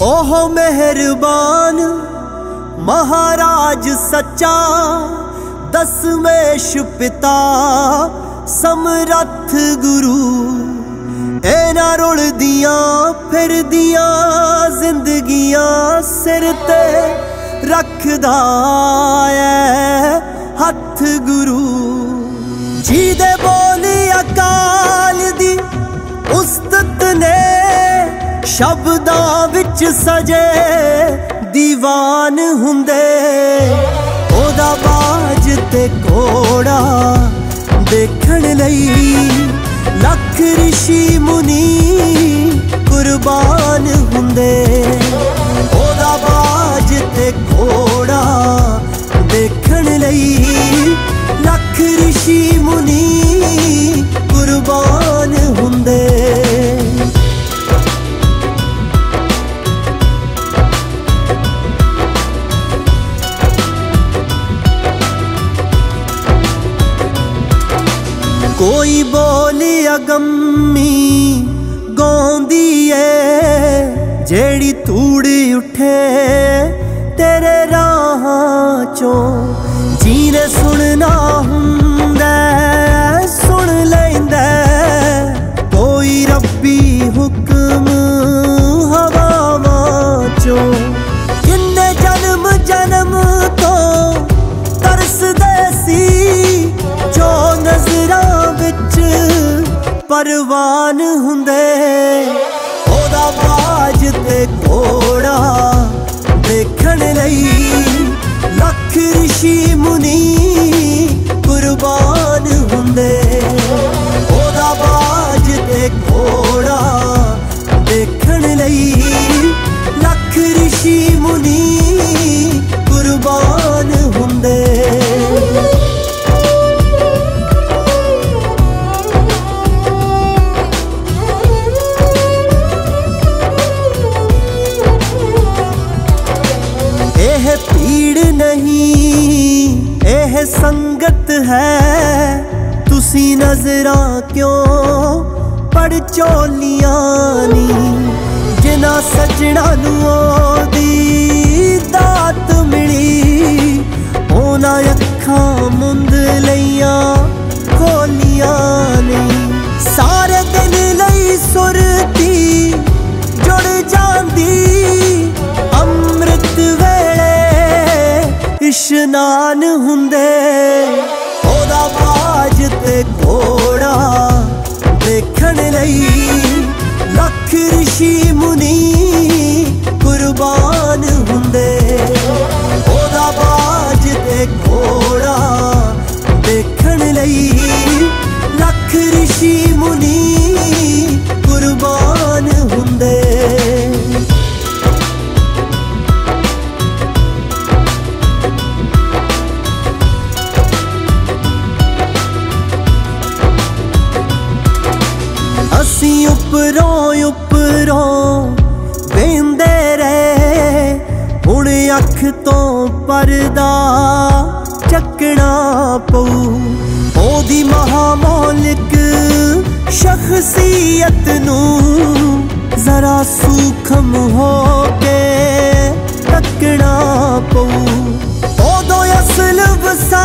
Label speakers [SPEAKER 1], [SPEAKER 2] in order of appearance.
[SPEAKER 1] ਉਹ ਮਿਹਰਬਾਨ, ਮਹਾਰਾਜ ਸੱਚਾ ਦਸਮੇਸ਼ ਪਿਤਾ, ਸਮਰੱਥ ਗੁਰੂ। ਇਹਨਾਂ ਰੁਲਦੀਆਂ ਫਿਰਦੀਆਂ ਜ਼ਿੰਦਗੀਆਂ ਸਿਰ ਤੇ ਰੱਖਦਾ ਐ ਹੱਥ ਗੁਰੂ। ਜੀ ਦੇ ਬੋਲੀ ਅਕਾਲ ਸ਼ਬਦਾਂ ਵਿੱਚ ਸਜੇ ਦੀਵਾਨ ਹੁੰਦੇ। ਉਹਦਾ ਬਾਜ ਤੇ ਕੋੜਾ ਦੇਖਣ ਲਈ ਲੱਖ ਰਿਸ਼ੀ ਮੁਨੀ ਕੁਰਬਾਨ ਹੁੰਦੇ। ਉਹਦਾ ਬਾਜ ਤੇ ਕੋੜਾ ਦੇਖਣ ਲਈ ਲੱਖ ਰਿਸ਼ੀ ਮੁਨੀ ਕੁਰਬਾਨ ਕੋਈ ਬੋਲੀ ਅਗੰਮੀ ਗਾਉਂਦੀ ਏ ਜਿਹੜੀ ਤੂੜੀ ਉੱਠੇ ਤੇਰੇ ਰਾਹਾਂ ਚੋਂ। ਜੀਨੇ ਸੁਣਨਾ ਹੁੰਦਾ ਪਰਵਾਨ ਹੁੰਦੇ। ਇਹ ਭੀੜ ਨਹੀਂ, ਇਹ ਸੰਗਤ ਹੈ। ਤੁਸੀਂ ਨਜ਼ਰਾਂ ਕਿਉਂ ਪੜ ਚੋਲੀਆਂ ਨੀ? ਜਿਨ੍ਹਾਂ ਸੱਜਣਾ ਨੂੰ ਉਹਦੀ ਦਾਤ ਮਿਲੀ, ਉਹਨਾਂ ਅੱਖਾਂ ਮੁੰਦ ਲਈ ਇਸ਼ਨਾਨ ਹੁੰਦੇ। ਅੱਖ ਤੋਂ ਪਰਦਾ ਚੱਕਣਾ ਪਊ। ਉਹਦੀ ਮਹਾਮੌਲਿਕ ਸ਼ਖਸੀਅਤ ਨੂੰ ਜ਼ਰਾ ਸੂਖਮ ਹੋ ਕੇ ਤੱਕਣਾ ਪਊ। ਉਦੋਂ ਅਸਲ ਵਸਾ